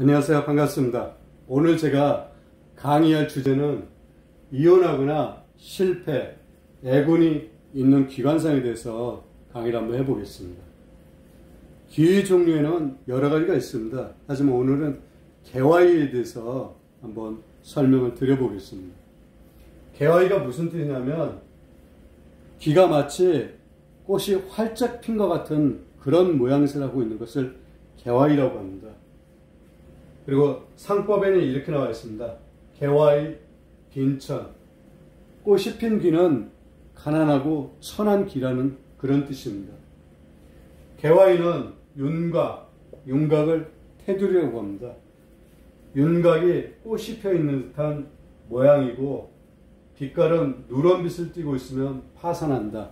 안녕하세요. 반갑습니다. 오늘 제가 강의할 주제는 이혼하거나 실패, 애군이 있는 기관상에 대해서 강의를 한번 해보겠습니다. 기회 종류에는 여러 가지가 있습니다. 하지만 오늘은 개화이에 대해서 한번 설명을 드려보겠습니다. 개화이가 무슨 뜻이냐면 기가 마치 꽃이 활짝 핀 것 같은 그런 모양새를 하고 있는 것을 개화이라고 합니다. 그리고 상법에는 이렇게 나와 있습니다. 개와이 빈천. 꽃이 핀 귀는 가난하고 선한 귀라는 그런 뜻입니다. 개와이는 윤곽, 윤곽을 테두리라고 합니다. 윤곽이 꽃이 펴 있는 듯한 모양이고 빛깔은 누런 빛을 띠고 있으면 파산한다.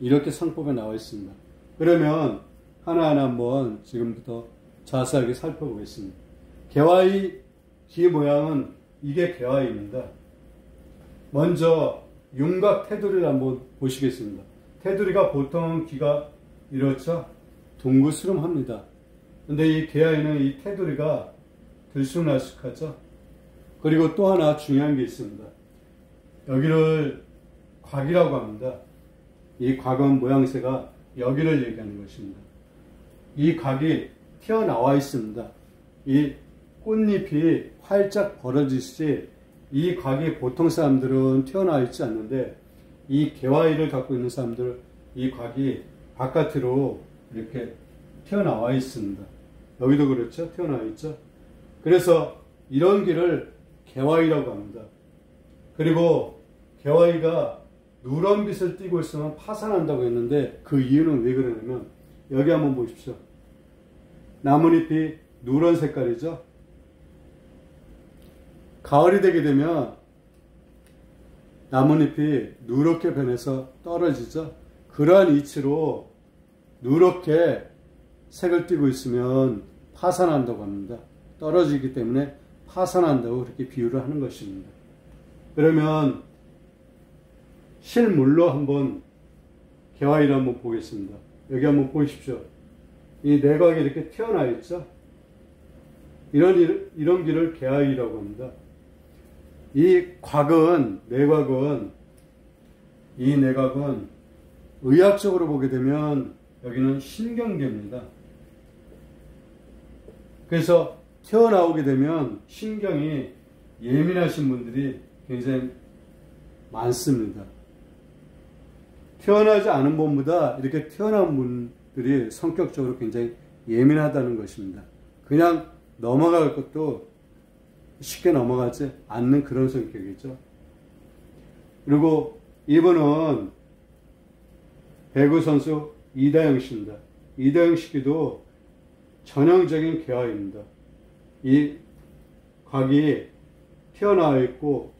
이렇게 상법에 나와 있습니다. 그러면 하나하나 한번 지금부터 자세하게 살펴보겠습니다. 개화의 귀 모양은 이게 개화입니다. 먼저 윤곽 테두리를 한번 보시겠습니다. 테두리가 보통 귀가 이렇죠? 둥그스름합니다. 근데 이 개화에는 이 테두리가 들쑥날쑥하죠? 그리고 또 하나 중요한 게 있습니다. 여기를 곽이라고 합니다. 이 곽은 모양새가 여기를 얘기하는 것입니다. 이 곽이 튀어나와 있습니다. 이 꽃잎이 활짝 벌어지시지 이 각이 보통 사람들은 튀어나와 있지 않는데 이 개화이를 갖고 있는 사람들 이 각이 바깥으로 이렇게 튀어나와 있습니다. 여기도 그렇죠? 튀어나와 있죠? 그래서 이런 길을 개화이라고 합니다. 그리고 개화이가 누런 빛을 띠고 있으면 파산한다고 했는데 그 이유는 왜 그러냐면 여기 한번 보십시오. 나뭇잎이 누런 색깔이죠? 가을이 되게 되면 나뭇잎이 누렇게 변해서 떨어지죠. 그러한 이치로 누렇게 색을 띠고 있으면 파산한다고 합니다. 떨어지기 때문에 파산한다고 그렇게 비유를 하는 것입니다. 그러면 실물로 한번 개화일을 한번 보겠습니다. 여기 한번 보십시오. 이 내곽이 이렇게 튀어나 있죠? 이런, 이런 길을 개화일이라고 합니다. 이 곽은, 내곽은, 이 내곽은 의학적으로 보게 되면 여기는 신경계입니다. 그래서 튀어나오게 되면 신경이 예민하신 분들이 굉장히 많습니다. 태어나지 않은 분보다 이렇게 태어난 분들이 성격적으로 굉장히 예민하다는 것입니다. 그냥 넘어갈 것도 쉽게 넘어가지 않는 그런 성격이죠. 그리고 이분은 배구 선수 이다영 씨입니다. 이다영 씨도 전형적인 개화입니다. 이 각이 튀어나와 있고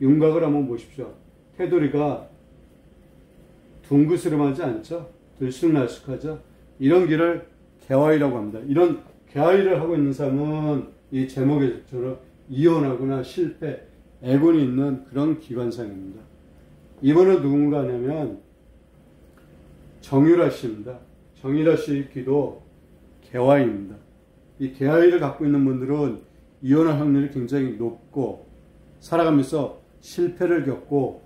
윤곽을 한번 보십시오. 테두리가 둥그스름하지 않죠? 들쑥날쑥하죠? 이런 길을 개화이라고 합니다. 이런 개화이를 하고 있는 사람은 이 제목에처럼 이혼하거나 실패, 애군이 있는 그런 기관상입니다. 이번은 누군가 하냐면 정유라 씨입니다. 정유라 씨 기도 개화입니다. 이 개화를 갖고 있는 분들은 이혼할 확률이 굉장히 높고 살아가면서 실패를 겪고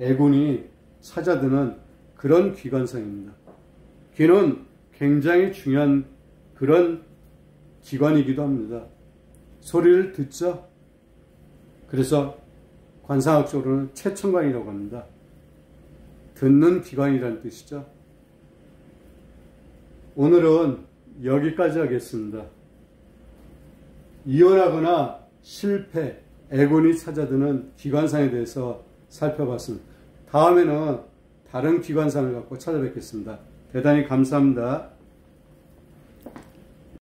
애군이 찾아드는 그런 기관상입니다. 귀는 굉장히 중요한 그런 기관이기도 합니다. 소리를 듣죠. 그래서 관상학적으로는 최청관이라고 합니다. 듣는 기관이라는 뜻이죠. 오늘은 여기까지 하겠습니다. 이혼하거나 실패, 애군이 찾아드는 기관상에 대해서 살펴봤습니다. 다음에는 다른 기관상을 갖고 찾아뵙겠습니다. 대단히 감사합니다.